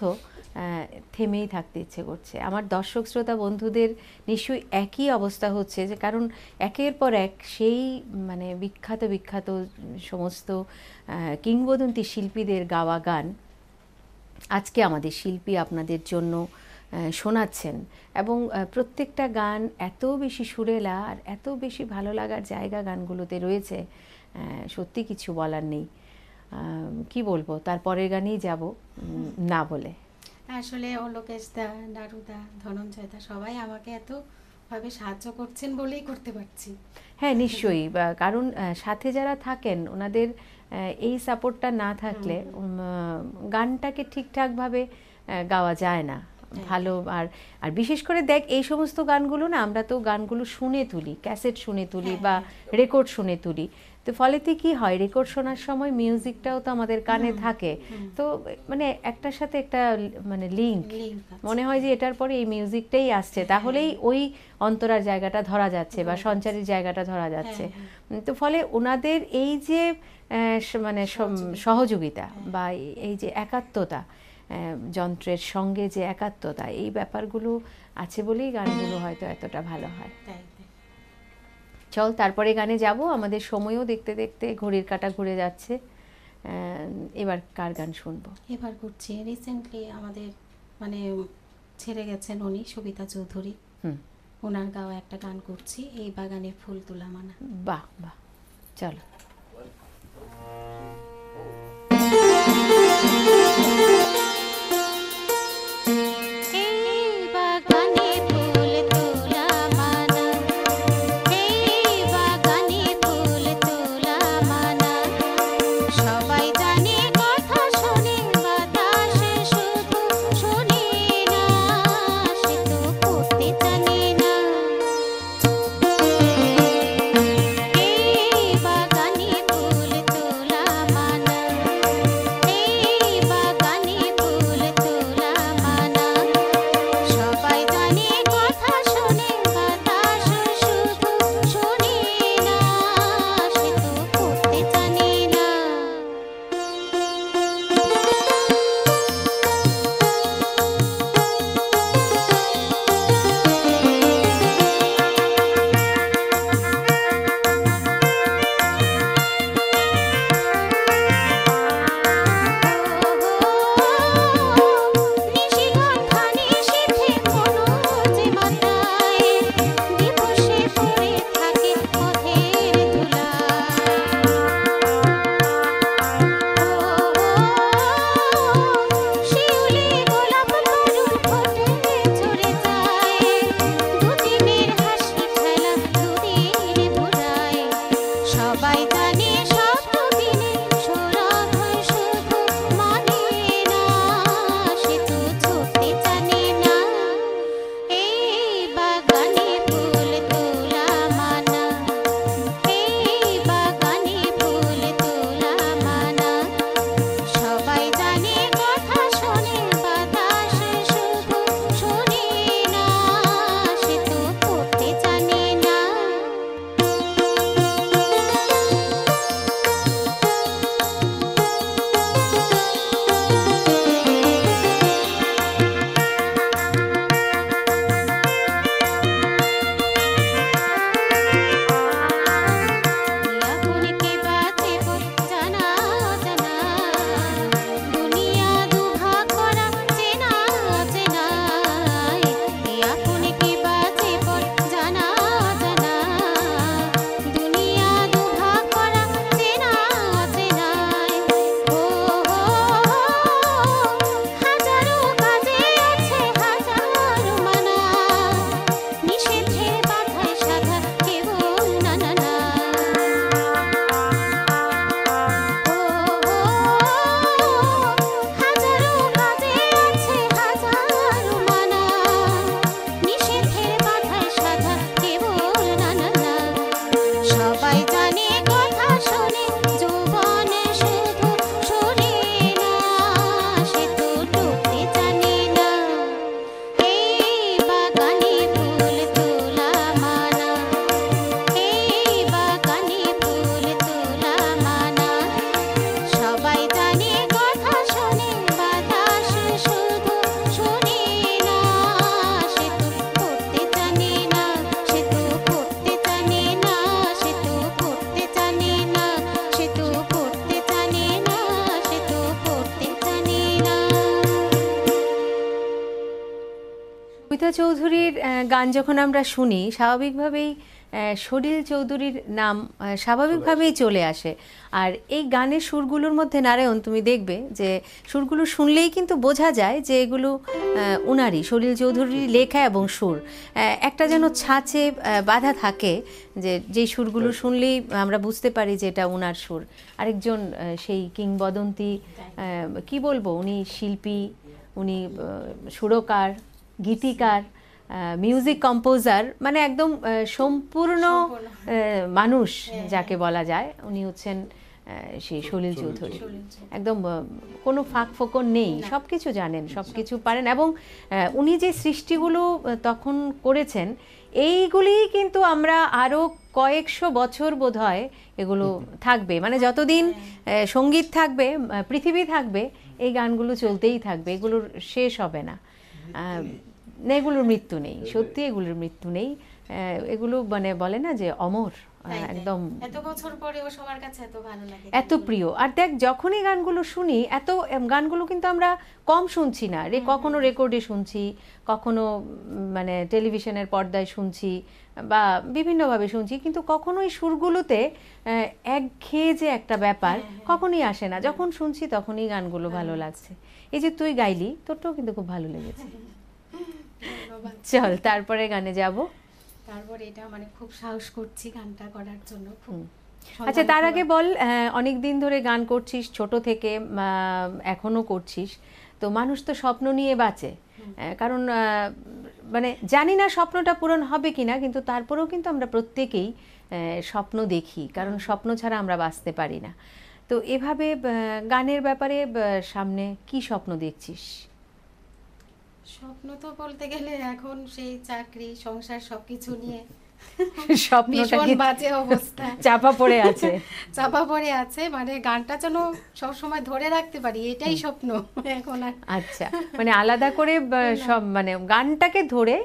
থেমেই থাকতে ইচ্ছে করছে। আমার দর্শক, শ্রোতা, বন্ধুদের নিশ্চয়ই একই অবস্থা হচ্ছে যে, কারণ একের পর এক সেই মানে বিখ্যাত বিখ্যাত সমস্ত কিংবদন্তি শিল্পীদের গাওয়া গান আজকে আমাদের শিল্পী আপনাদের জন্য শোনাচ্ছেন। এবং প্রত্যেকটা গান এত বেশি সুরেলা আর এত বেশি ভালো লাগার জায়গা গানগুলোতে রয়েছে। সত্যি কিছু বলার নেই। কি বলব? তারপরের গানেই যাব না বলে। আসলে অলোকেশ দা নারুদা ধনঞ্জয় দা সবাই আমাকে এত ভাবে সাহায্য করছেন বলেই করতে পারছি। হ্যাঁ নিশ্চয়ই। কারণ সাথে যারা থাকেন ওনাদের এই সাপোর্টটা না থাকলে গানটাকে ঠিকঠাকভাবে গাওয়া যায় না। ভালো। আর আর বিশেষ করে দেখ এই সমস্ত গানগুলো না আমরা তো গানগুলো শুনে তুলি ক্যাসেট শুনে তুলি বা রেকর্ড শুনে তুলি। তো ফলেতে কি হয় রেকর্ড শোনার সময় মিউজিকটাও তো আমাদের কানে থাকে। তো মানে একটার সাথে একটা মানে লিঙ্ক মনে হয় যে এটার পরে এই মিউজিকটাই আসছে। তাহলেই ওই অন্তরার জায়গাটা ধরা যাচ্ছে বা সঞ্চারের জায়গাটা ধরা যাচ্ছে। তো ফলে ওনাদের এই যে মানে সহযোগিতা। বা এই- যে একাত্মতা যন্ত্রের সঙ্গে যে একাত্মতা এই ব্যাপারগুলো আছে বলেই গানগুলো হয়তো এতটা ভালো হয়। চল তারপরে গানে যাব। আমাদের সময়ও দেখতে দেখতে ঘড়ির কাটা ঘুরে যাচ্ছে। এবার কার গান শুনব? এবার করছি। রিসেন্টলি আমাদের মানে ছেড়ে গেছেন উনি সবিতা চৌধুরী। হুম। ওনার গাওয়া একটা গান করছি এই বাগানে ফুল তোলা মানা। বাহ বাহ। চলো। যখন আমরা শুনি স্বাভাবিকভাবেই সলিল চৌধুরীর নাম স্বাভাবিকভাবেই চলে আসে। আর এই গানের সুরগুলোর মধ্যে নারায়ণ তুমি দেখবে যে সুরগুলো শুনলেই কিন্তু বোঝা যায় যে এগুলো উনারই সলিল চৌধুরীর লেখা এবং সুর। একটা যেন ছাঁচে বাধা থাকে যে যেই সুরগুলো শুনলেই আমরা বুঝতে পারি যে এটা উনার সুর। আরেকজন সেই কিংবদন্তি কি বলব উনি শিল্পী উনি সুরকার গীতিকার মিউজিক কম্পোজার মানে একদম সম্পূর্ণ মানুষ যাকে বলা যায়। উনি হচ্ছেন সেই সলিল চৌধুরী। একদম কোনো ফাঁক ফোকর নেই। সব কিছু জানেন সব কিছু পারেন এবং উনি যে সৃষ্টিগুলো তখন করেছেন এইগুলিই কিন্তু আমরা আরও কয়েকশো বছর বোধ হয় এগুলো থাকবে। মানে যতদিন সংগীত থাকবে পৃথিবী থাকবে এই গানগুলো চলতেই থাকবে। এগুলোর শেষ হবে না। না, এগুলোর মৃত্যু নেই সত্যি এগুলোর মৃত্যু নেই। এগুলো মানে বলে না যে অমর। একদম এত বছর পরেও সবার কাছে এত ভালো লাগে। এত প্রিয়। আর দেখ যখনই গানগুলো শুনি এত গানগুলো কিন্তু আমরা কম শুনছি না। রে কখনো রেকর্ডে শুনছি কখনো মানে টেলিভিশনের পর্দায় শুনছি বা বিভিন্নভাবে শুনছি কিন্তু কখনোই সুরগুলোতে আহ, একঘেয়ে যে একটা ব্যাপার কখনোই আসে না। যখন শুনছি তখনই গানগুলো ভালো লাগছে। এই যে তুই গাইলি তোরটাও কিন্তু খুব ভালো লেগেছে। চল তারপরে গানে যাব। তারপর এটা মানে খুব সাহস করছি গানটা করার জন্য। খুব আচ্ছা তার আগে বল অনেক দিন ধরে গান করছিস ছোট থেকে এখনও করছিস। তো মানুষ তো স্বপ্ন নিয়ে বাঁচে। কারণ মানে জানি না স্বপ্নটা পূরণ হবে কিনা কিন্তু তারপরেও কিন্তু আমরা প্রত্যেকেই স্বপ্ন দেখি। কারণ স্বপ্ন ছাড়া আমরা বাঁচতে পারি না। তো এভাবে গানের ব্যাপারে সামনে কি স্বপ্ন দেখছিস? স্বপ্ন তো বলতে গেলে এখন সেই চাকরি সংসার সবকিছু নিয়ে স্বপ্নটা বাজে অবস্থা। চাপা পড়ে আছে? চাপা পড়ে আছে মানে গানটা যেন সব সময় ধরে রাখতে পারি এটাই স্বপ্ন এখন আর। আচ্ছা মানে আলাদা করে সব মানে গানটাকে ধরে।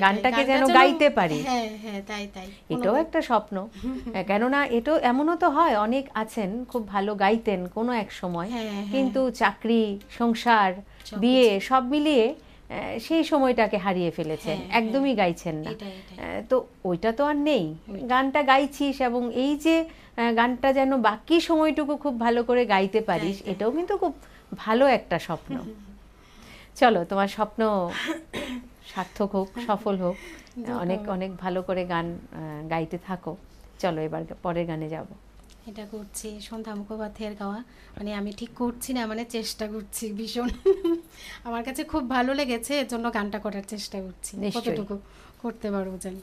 গানটাকে যেন গাইতে পারি। হ্যাঁ হ্যাঁ তাই তাই এটাও একটা স্বপ্ন। কেননা এটাও এমনও তো হয় অনেক আছেন খুব ভালো গাইতেন কোনো এক সময় হ্যাঁ, হ্যাঁ। কিন্তু চাকরি সংসার বিয়ে সব মিলিয়ে সেই সময়টাকে হারিয়ে ফেলেছেন। হ্যাঁ, একদমই গাইছেন না। তো ওইটা তো আর নেই। গানটা গাইছিস এবং এই যে গানটা যেন বাকি সময়টুকু খুব ভালো করে গাইতে পারিস। এটাও কিন্তু খুব ভালো একটা স্বপ্ন। চলো তোমার স্বপ্ন সার্থক হোক সফল হোক অনেক অনেক ভালো করে গান গাইতে থাকো। চলো এবার পরের গানে যাব। এটা করছি সন্ধ্যা মুখোপাধ্যায়ের গাওয়া। মানে আমি ঠিক করছি না মানে চেষ্টা করছি ভীষণ। আমার কাছে খুব ভালো লেগেছে এর জন্য গানটা করার চেষ্টা করছি। কতটুকু করতে পারব জানি।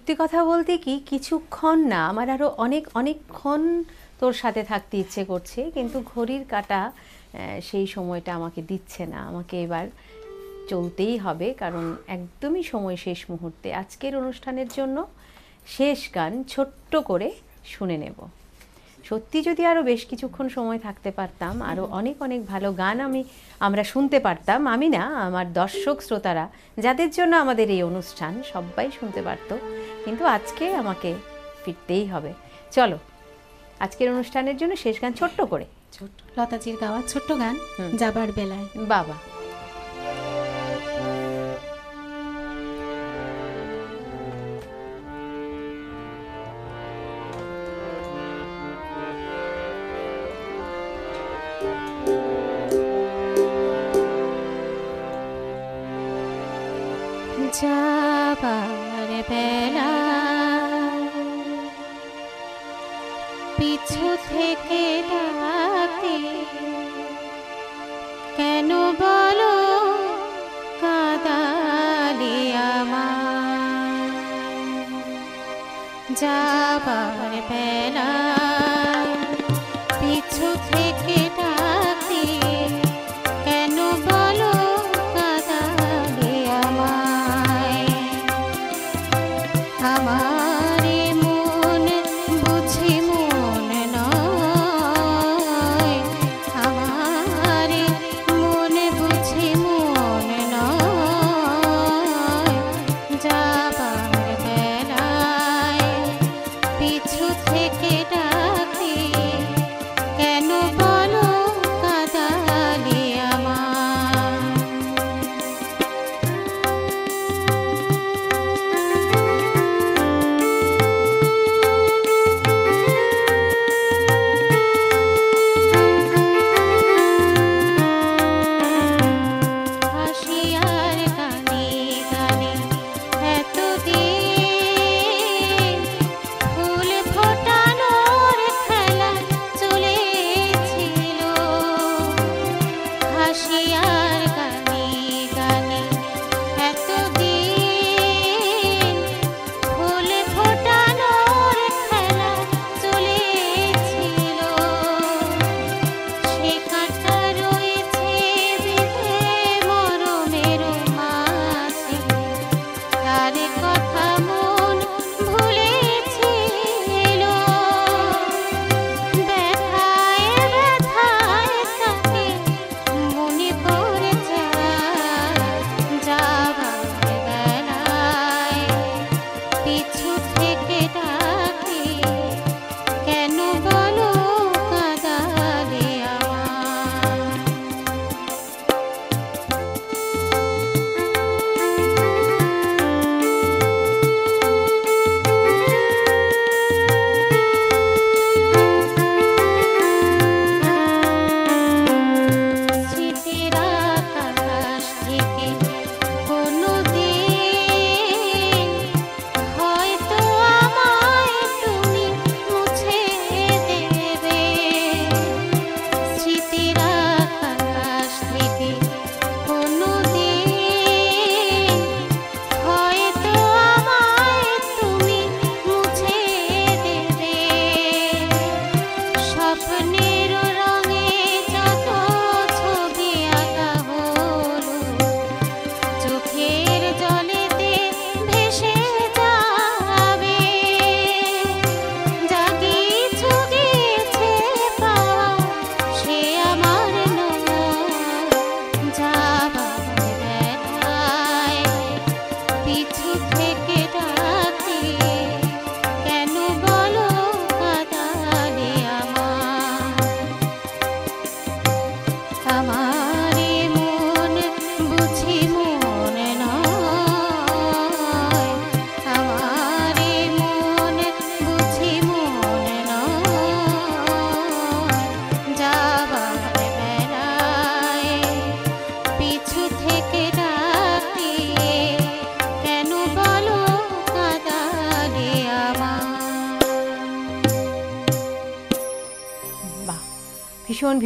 সত্যি কথা বলতে কি, কিছুক্ষণ না, আমার আরও অনেক, অনেকক্ষণ তোর সাথে থাকতে ইচ্ছে করছে, কিন্তু ঘড়ির কাটা সেই সময়টা আমাকে দিচ্ছে না। আমাকে এবার চলতেই হবে, কারণ একদমই সময় শেষ মুহূর্তে। আজকের অনুষ্ঠানের জন্য শেষ গান ছোট্ট করে শুনে নেব। সত্যি যদি আরও বেশ কিছুক্ষণ সময় থাকতে পারতাম আরও অনেক অনেক ভালো গান আমি আমরা শুনতে পারতাম। আমি না আমার দর্শক শ্রোতারা যাদের জন্য আমাদের এই অনুষ্ঠান সবাই শুনতে পারতো। কিন্তু আজকে আমাকে ফিরতেই হবে। চলো আজকের অনুষ্ঠানের জন্য শেষ গান ছোট্ট করে। ছোট্ট লতাজির গাওয়া ছোট্ট গান যাবার বেলায়। বাবা। যাবার বেলা পিছু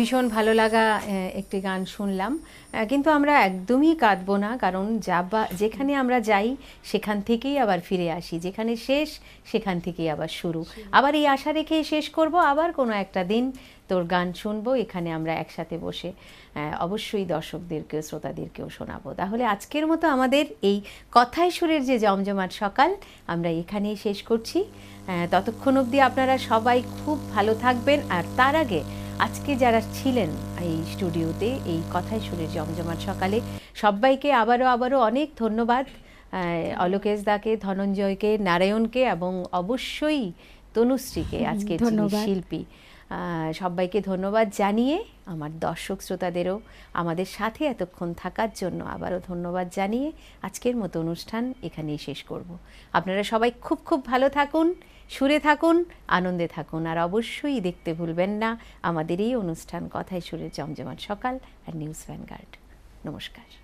ভীষণ ভালো লাগা একটি গান শুনলাম। কিন্তু আমরা একদমই কাঁদবো না, কারণ যাবা, যেখানে আমরা যাই, সেখান থেকেই আবার ফিরে আসি। যেখানে শেষ, সেখান থেকেই আবার শুরু। আবার এই আশা রেখে শেষ করব, আবার কোনো একটা দিন তোর গান শুনব, এখানে আমরা একসাথে বসে অবশ্যই দর্শকদেরকেও, শ্রোতাদেরকেও শোনাবো। তাহলে আজকের মতো আমাদের এই কথায় সুরের যে জমজমাট সকাল, আমরা এখানেই শেষ করছি। ততক্ষণ অবধি আপনারা সবাই খুব ভালো থাকবেন, আর তার আগে আজকে যারা ছিলেন এই স্টুডিওতে এই কথাই সুরের জমজমাট সকালে সবাইকে আবারও আবারও অনেক ধন্যবাদ। অলোকেশ দাকে ধনঞ্জয়কে নারায়ণকে এবং অবশ্যই তনুশ্রীকে আজকে শিল্পী। সবাইকে ধন্যবাদ জানিয়ে আমার দর্শক শ্রোতাদেরও আমাদের সাথে এতক্ষণ থাকার জন্য আবারও ধন্যবাদ জানিয়ে আজকের মতো অনুষ্ঠান এখানেই শেষ করব। আপনারা সবাই খুব খুব ভালো থাকুন। সুরে থাকুন, আনন্দে থাকুন, আর অবশ্যই দেখতে ভুলবেন না আমাদের এই অনুষ্ঠান কথায় সুরের জমজমাট সকাল আর নিউজ ভ্যানগার্ড। নমস্কার।